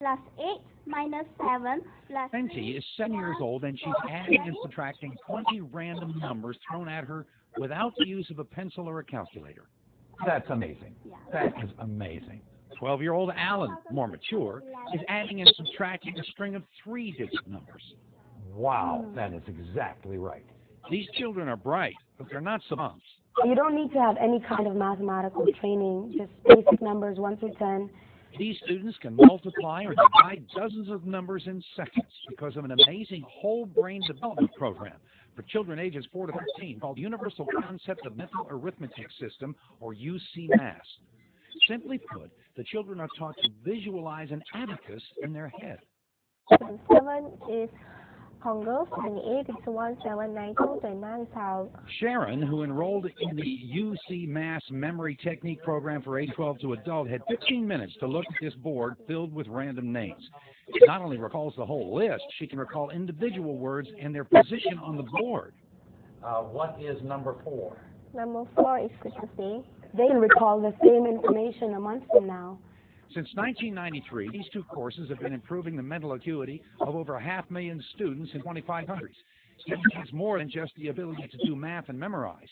plus 8 minus 7 plus Fenty is seven years old and she's adding and subtracting 20 random numbers thrown at her without the use of a pencil or a calculator. That's amazing. Yeah. That is amazing. 12 year old Alan, more mature, is adding and subtracting a string of three digit numbers. Wow, mm. that is exactly right. These children are bright, but they're not savants. You don't need to have any kind of mathematical training, just basic numbers 1 through 10. These students can multiply or divide dozens of numbers in seconds because of an amazing whole brain development program for children ages 4 to 13 called Universal Concept of Mental Arithmetic System, or UCMAS. Simply put, the children are taught to visualize an abacus in their head. Seven is Congo, and eight is one seven nine two twenty nine thousand. Sharon, who enrolled in the UCMAS Memory Technique program for age 12 to adult, had 15 minutes to look at this board filled with random names. She not only recalls the whole list, she can recall individual words and their position on the board. Uh, what is number four? Number four is Kutusi. They can recall the same information a month from now. Since 1993, these two courses have been improving the mental acuity of over a half million students in 25 countries. It means more than just the ability to do math and memorize.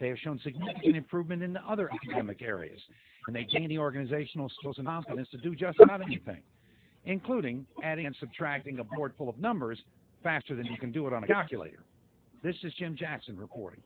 They have shown significant improvement in the other academic areas, and they gain the organizational skills and confidence to do just about anything, including adding and subtracting a board full of numbers faster than you can do it on a calculator. This is Jim Jackson reporting.